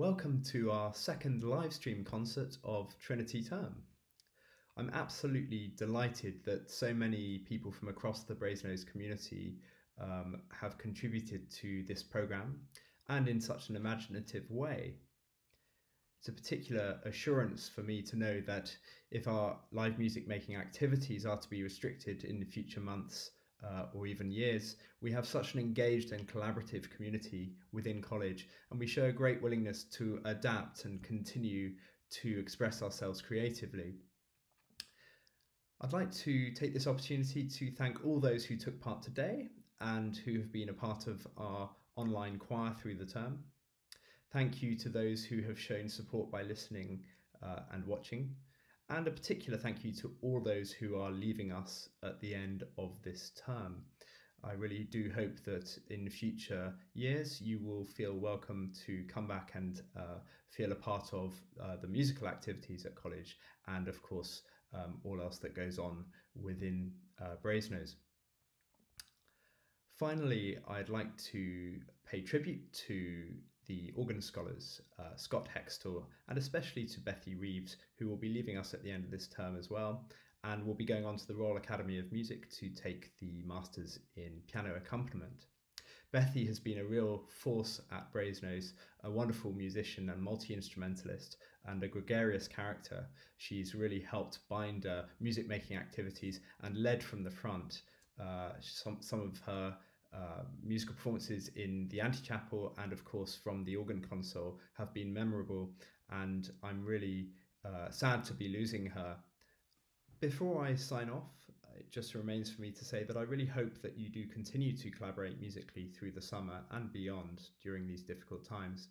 Welcome to our second live stream concert of Trinity Term. I'm absolutely delighted that so many people from across the Brasenose community um, have contributed to this programme and in such an imaginative way. It's a particular assurance for me to know that if our live music making activities are to be restricted in the future months uh, or even years, we have such an engaged and collaborative community within college, and we show a great willingness to adapt and continue to express ourselves creatively. I'd like to take this opportunity to thank all those who took part today and who have been a part of our online choir through the term. Thank you to those who have shown support by listening uh, and watching. And a particular thank you to all those who are leaving us at the end of this term. I really do hope that in future years you will feel welcome to come back and uh, feel a part of uh, the musical activities at college and, of course, um, all else that goes on within uh, Brasenose. Finally, I'd like to pay tribute to the organ scholars, uh, Scott Hextor, and especially to Bethy Reeves, who will be leaving us at the end of this term as well, and will be going on to the Royal Academy of Music to take the Masters in Piano Accompaniment. Bethy has been a real force at Brasenose, a wonderful musician and multi instrumentalist, and a gregarious character. She's really helped bind uh, music making activities and led from the front. Uh, some, some of her uh, musical performances in the Antechapel and, of course, from the organ console have been memorable, and I'm really uh, sad to be losing her. Before I sign off, it just remains for me to say that I really hope that you do continue to collaborate musically through the summer and beyond during these difficult times.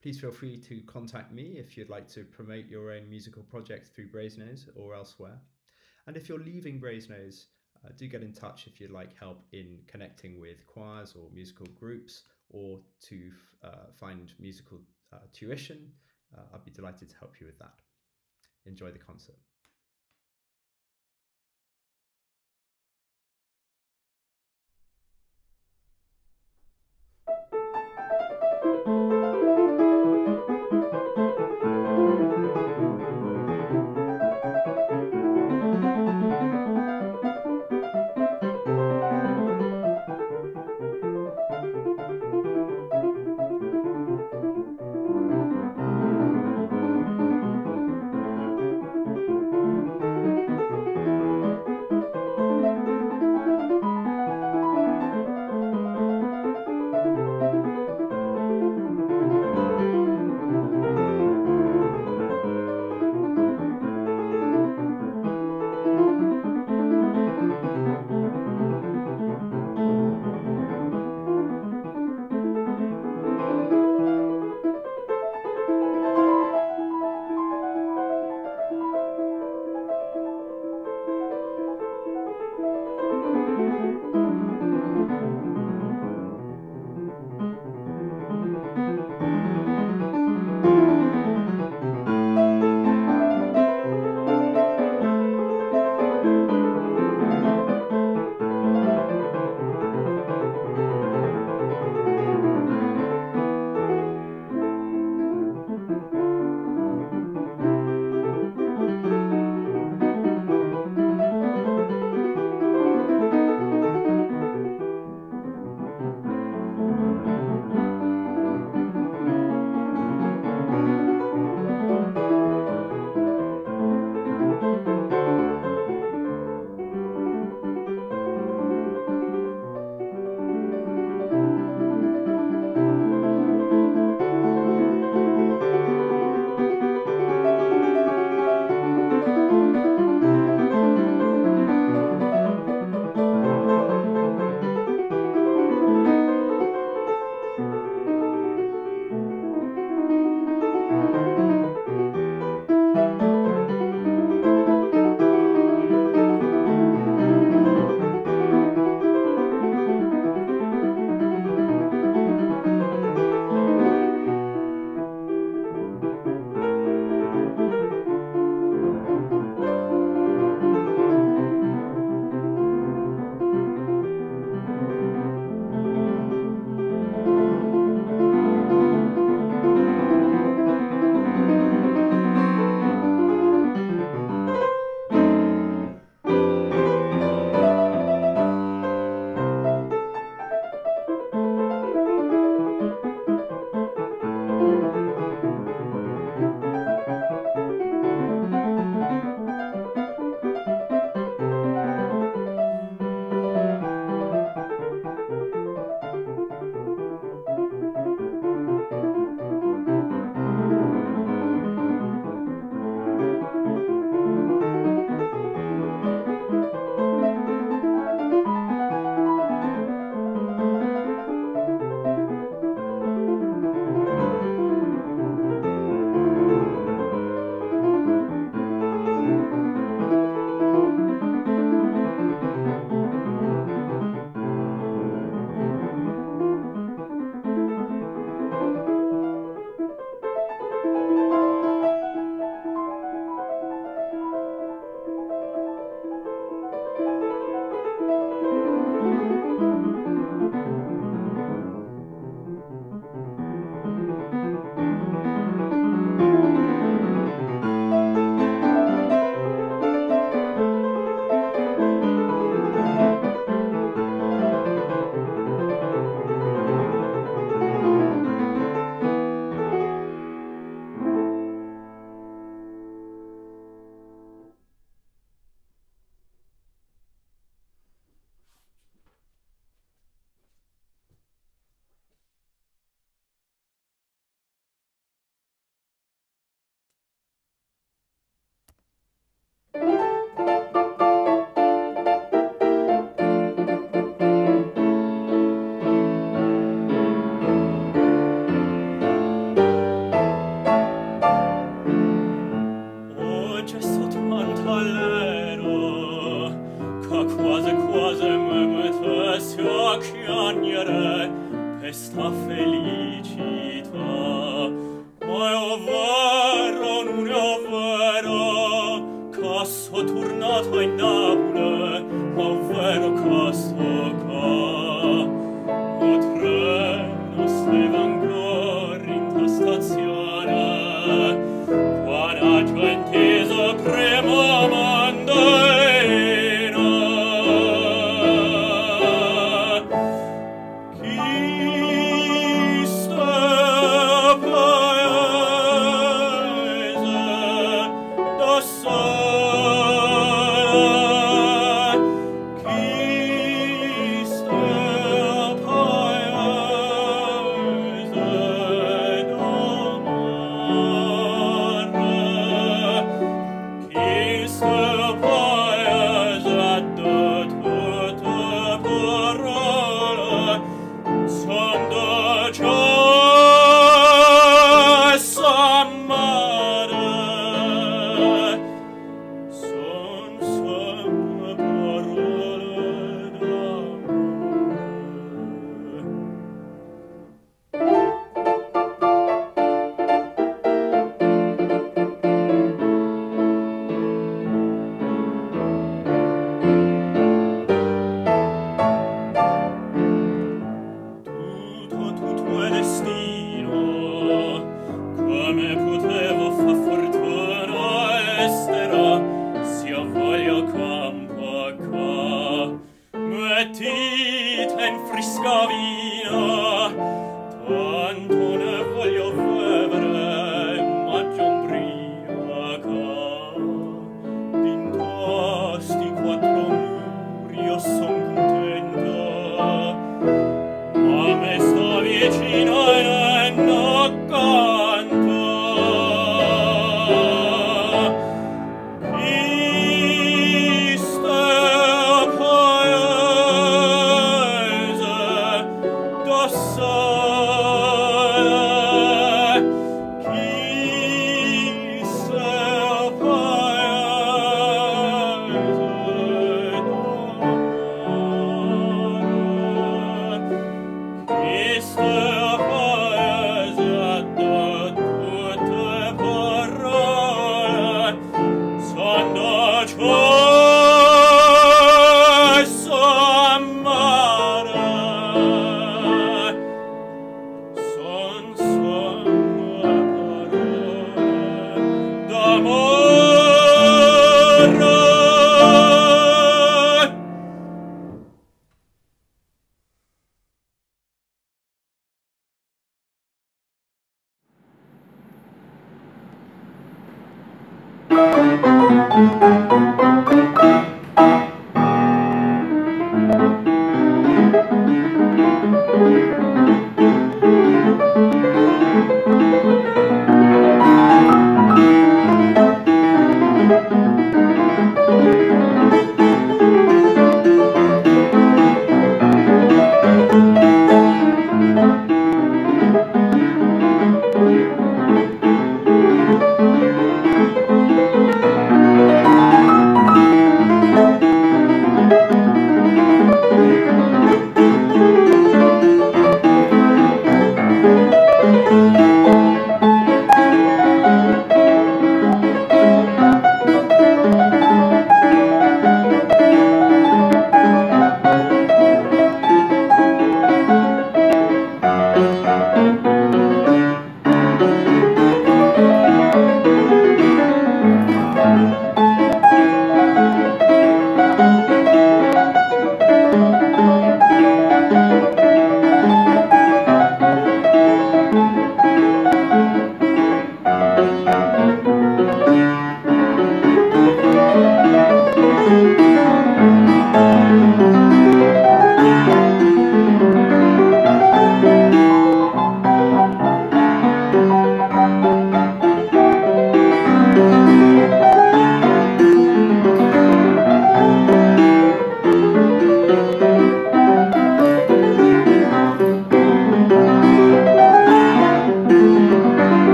Please feel free to contact me if you'd like to promote your own musical projects through Brasenose or elsewhere. And if you're leaving Brasenose, uh, do get in touch if you'd like help in connecting with choirs or musical groups or to uh, find musical uh, tuition. Uh, I'd be delighted to help you with that. Enjoy the concert. piagnere per sta felicità ma è ovvero non è ovvero che sono tornata in Napoli ovvero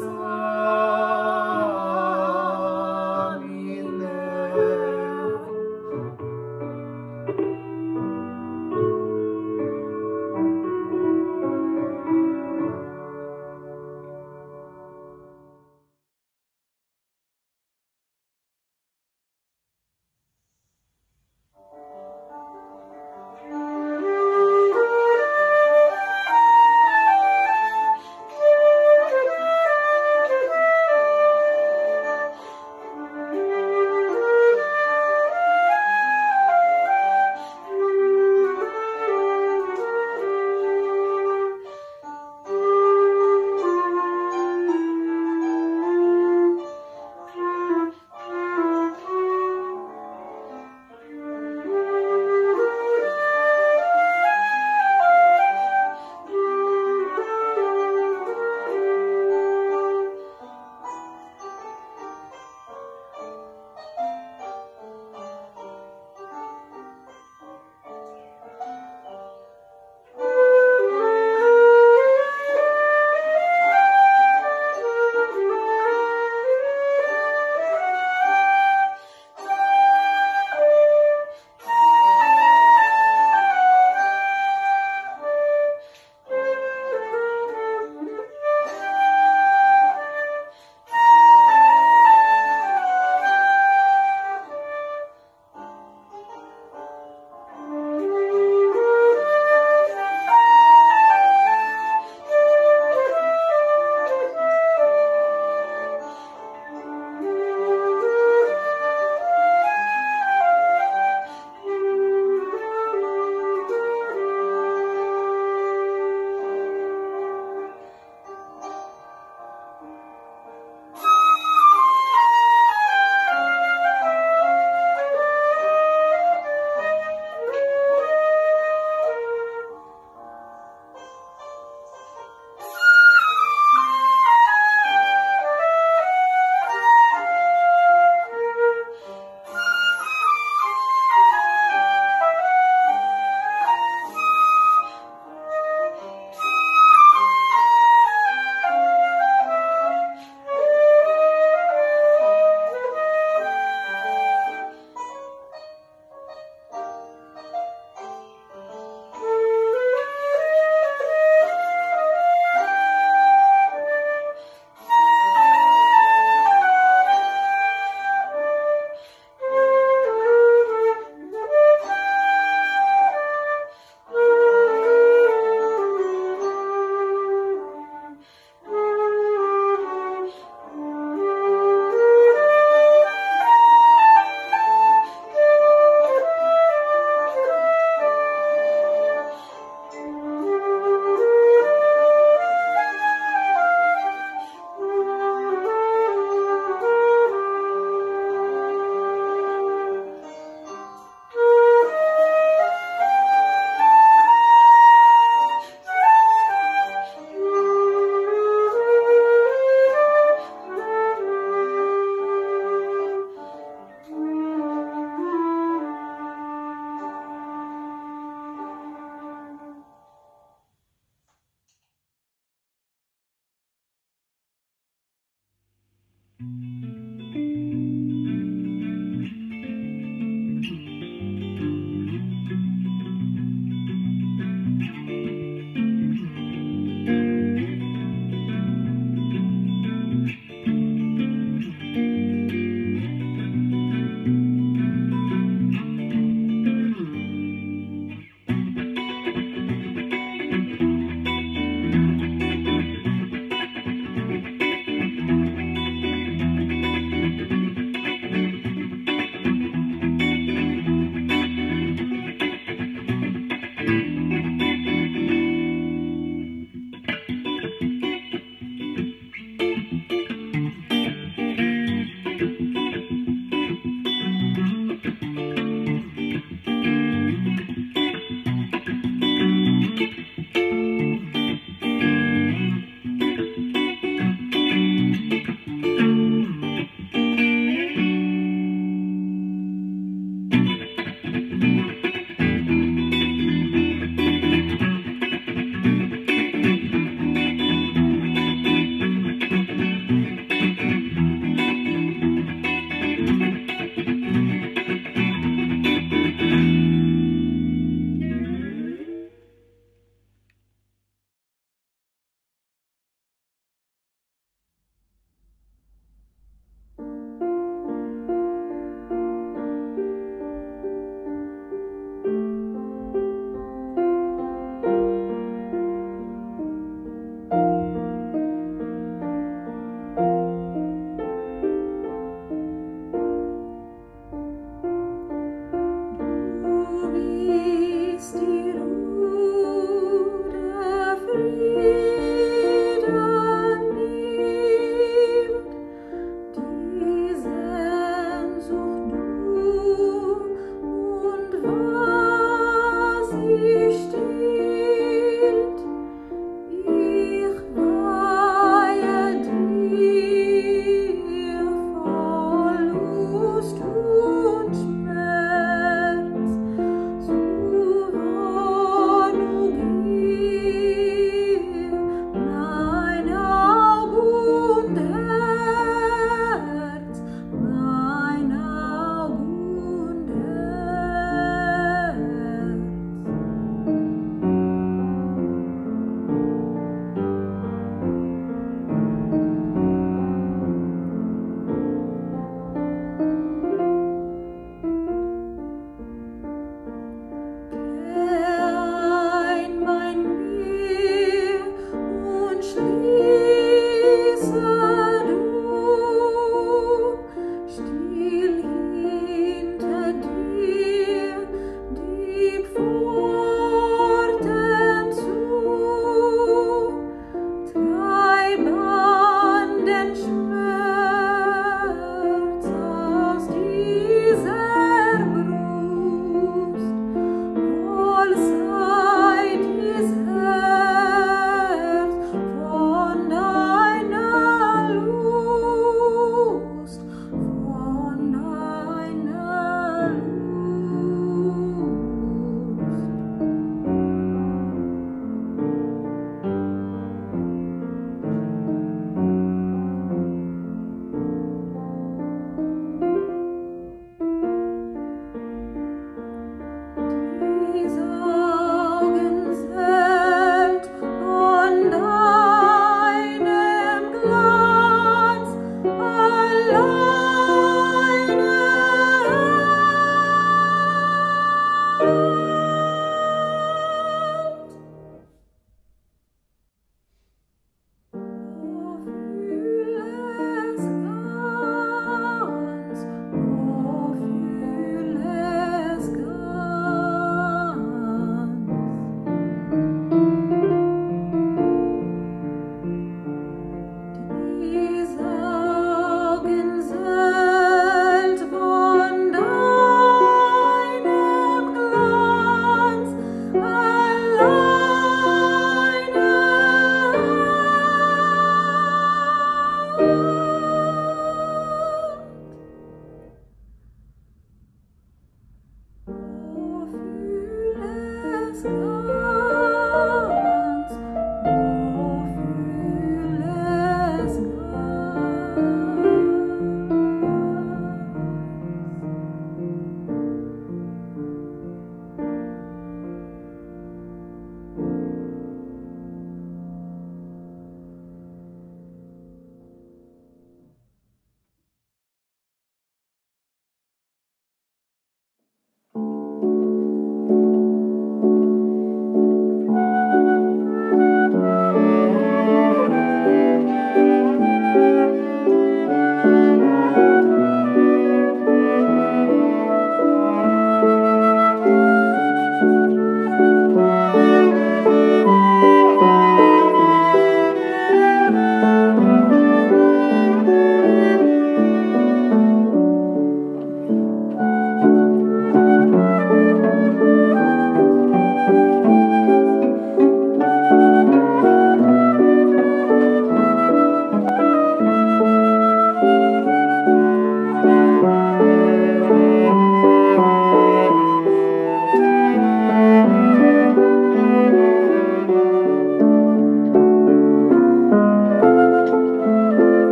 Yes.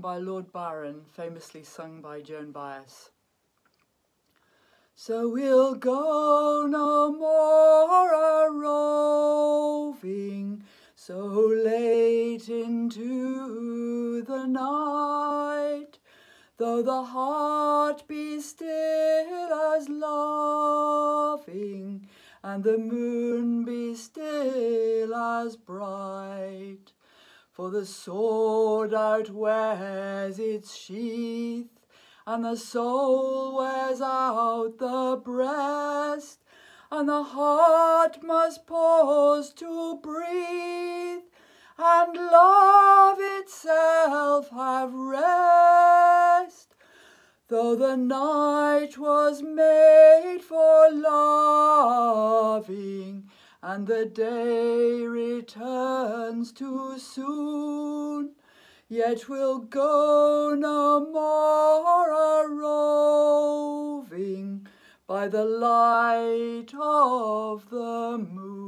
By Lord Byron, famously sung by Joan Baez. So we'll go no more a roving so late into the night, though the heart be still as loving and the moon be still as bright. For the sword outwears its sheath, and the soul wears out the breast, and the heart must pause to breathe, and love itself have rest. Though the night was made for loving, and the day returns too soon, yet we'll go no more a roving by the light of the moon.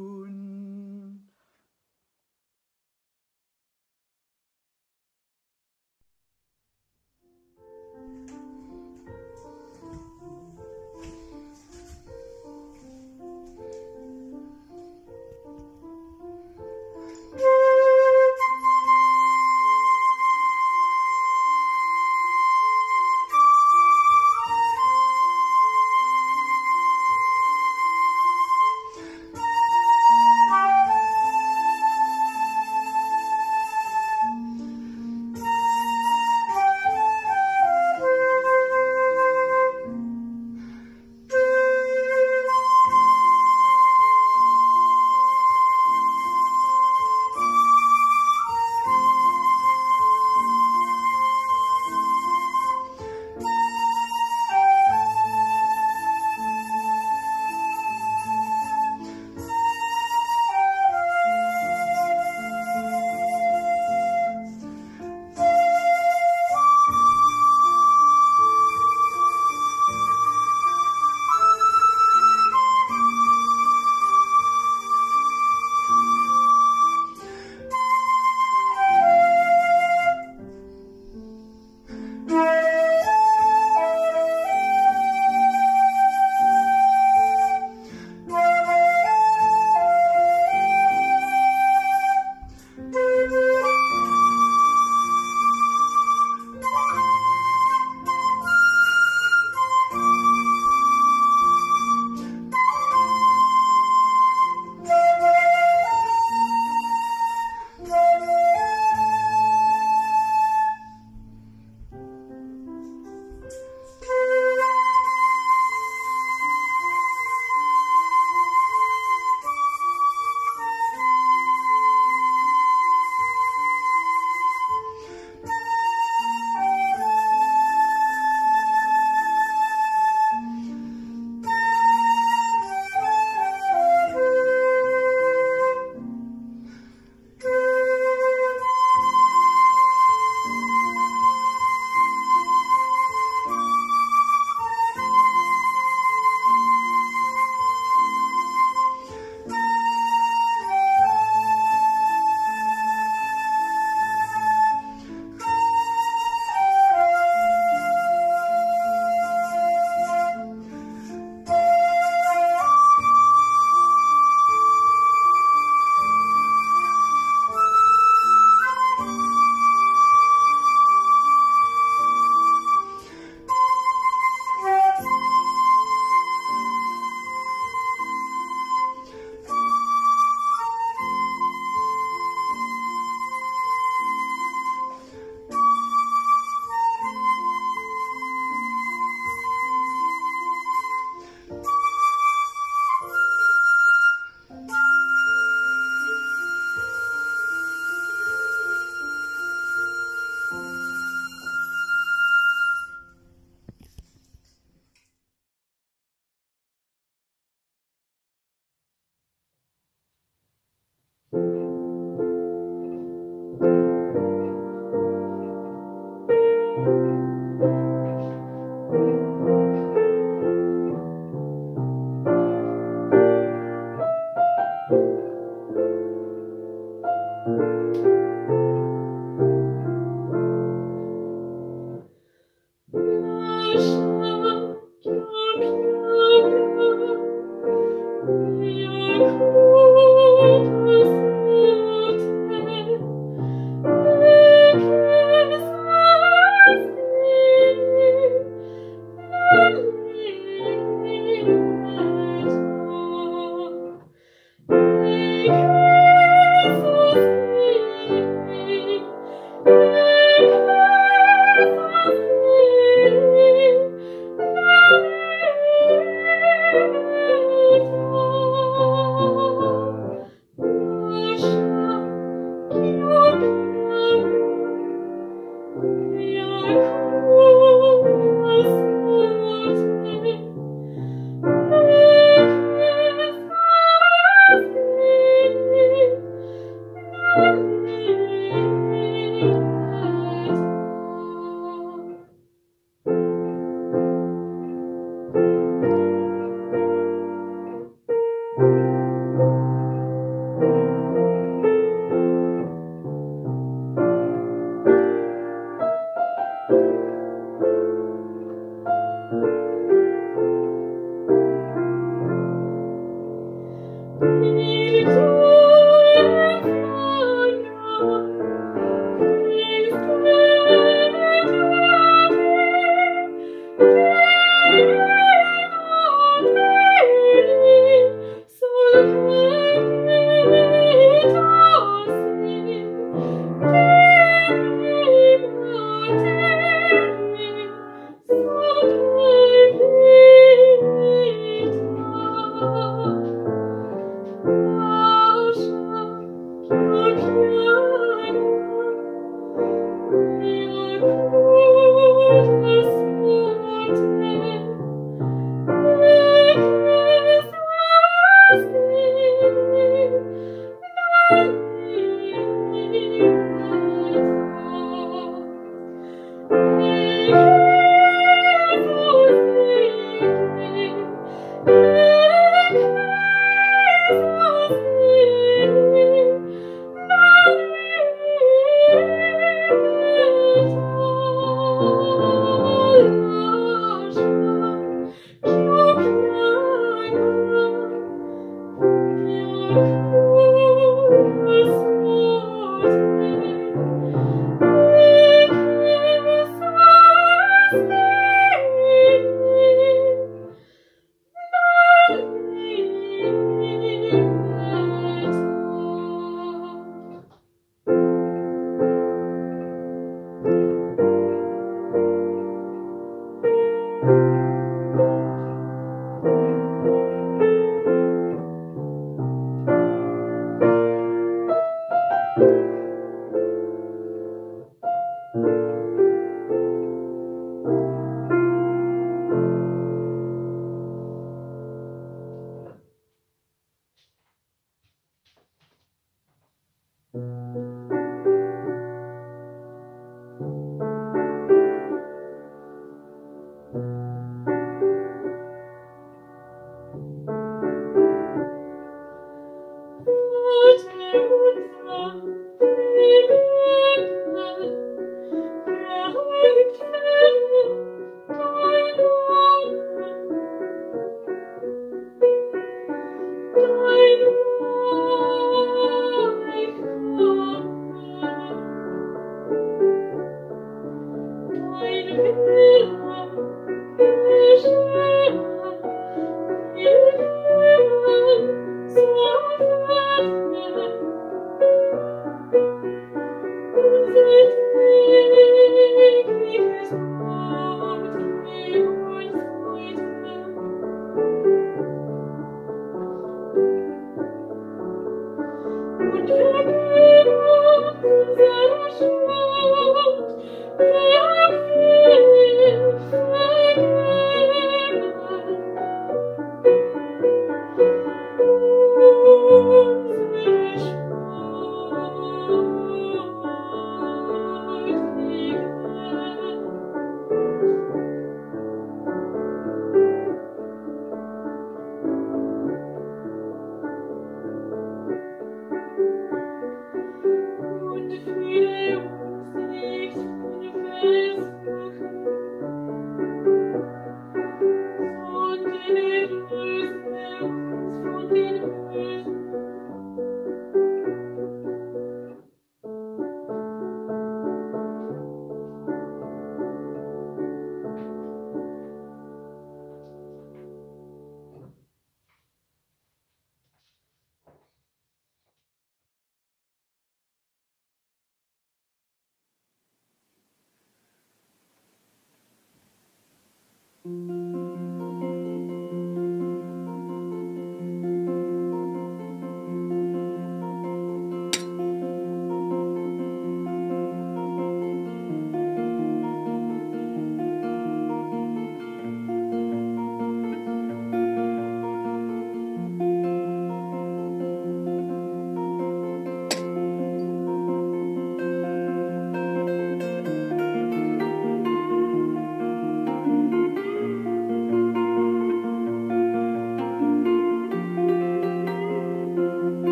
Thank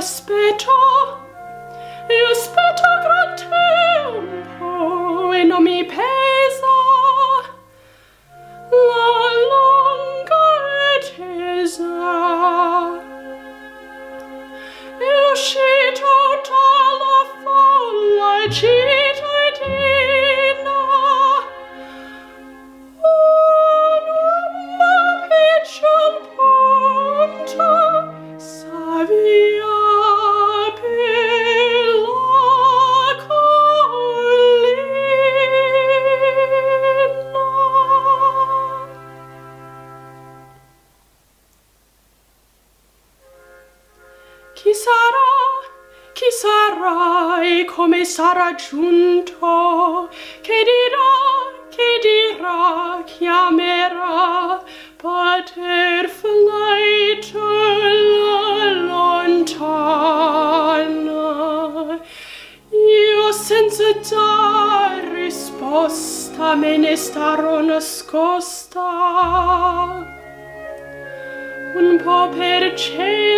sarà giunto che dirà che dirà chiamerà pater flaito la lontana. Io senza dar risposta me ne starò nascosta. Un po' per cielo